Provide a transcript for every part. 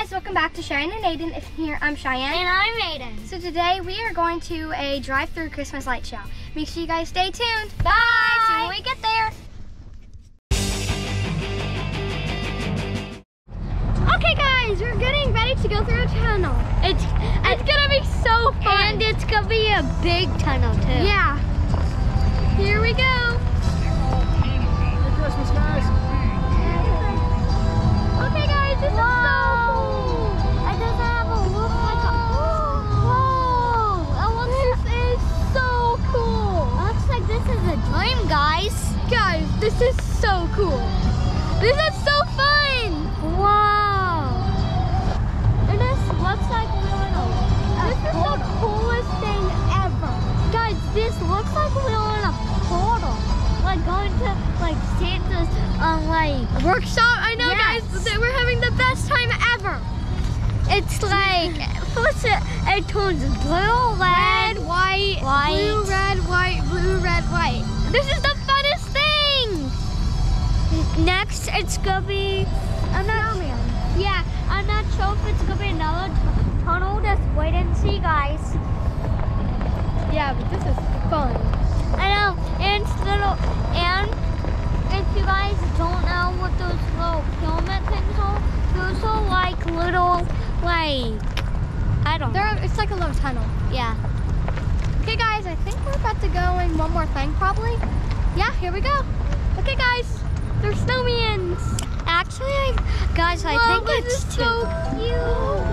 guys, welcome back to Chyanne and Ayden. If you're here, I'm Chyanne. And I'm Ayden. So today we are going to a drive-through Christmas light show. Make sure you guys stay tuned. Bye. See you when we get there. Okay guys, we're getting ready to go through a tunnel. It's It's gonna be so fun. and it's gonna be a big tunnel too. yeah. This is so cool. This is so fun. Wow! And this looks like we're in a. a This is the coolest thing ever. Guys, this looks like we're in a portal. Like going to like Santa's um like Workshop, I know Yes. guys, that we're having the best time ever. it's like first it, it turns blue, red, white, white. blue, red, white, blue, red, white. This is the. Next, it's gonna be. I'm not. Snowman. Yeah, I'm not sure if it's gonna be another tunnel. Just wait and see, guys. Yeah, but this is fun. I know. And it's little. And if you guys don't know what those little pyramid things are, those are like little, like I don't. know. There, it's like a little tunnel. Yeah. Okay, guys, I think we're about to go in one more thing, probably. Yeah, here we go. Okay, guys, there's snowmans. Actually, I, guys, I Whoa, think it's so cute.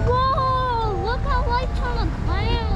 Whoa! Look how lights on the ground.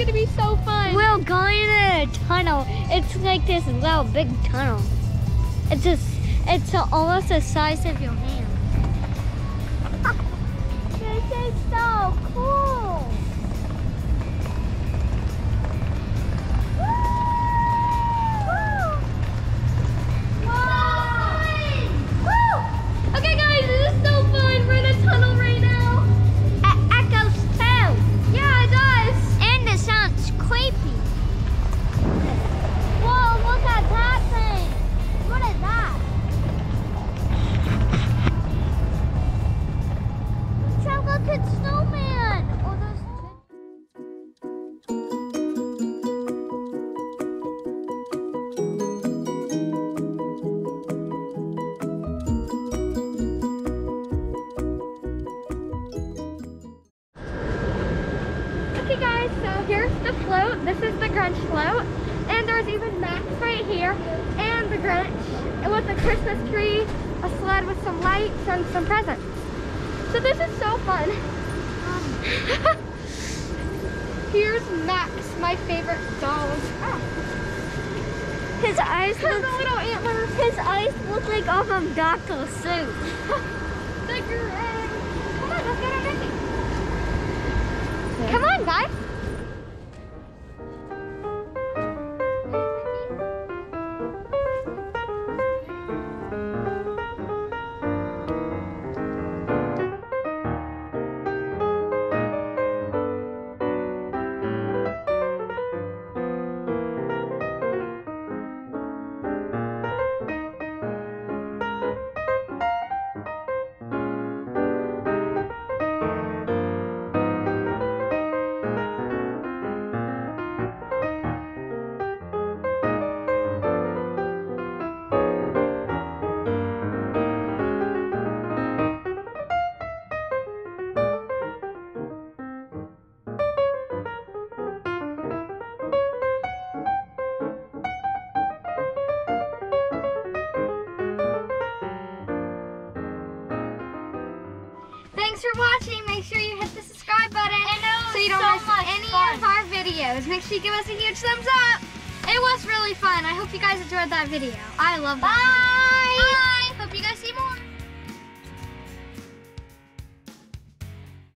Is gonna be so fun. We're going in a tunnel. It's like this little big tunnel. It's just, it's almost the size of your hand. this is so cool. The float. This is the Grinch float. And there's even Max right here. And the Grinch with the Christmas tree a sled with some lights and some presents. So this is so fun. Here's Max, my favorite dog. Oh, His eyes look a little antlers. his eyes look like off of Dr. Seuss. Figure eight. Come on, let's get our Mickey. Thanks for watching. Make sure you hit the subscribe button so you don't so miss any fun. of our videos. Make sure you give us a huge thumbs up. It was really fun. I hope you guys enjoyed that video. I love that. Bye. Bye.